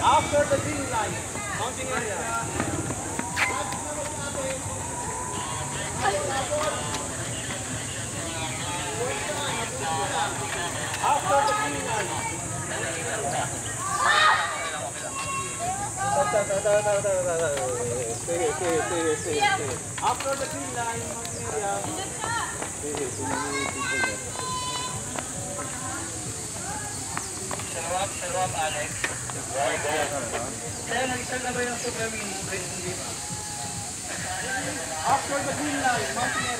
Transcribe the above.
After the green line, mounting area. Sige, sige, sige, sige. After the green line, mounting area. Sige, sige. Sarap, sarap, Alex. Kaya nag-isang na ba yung Supreme Hindi ba? After the green light,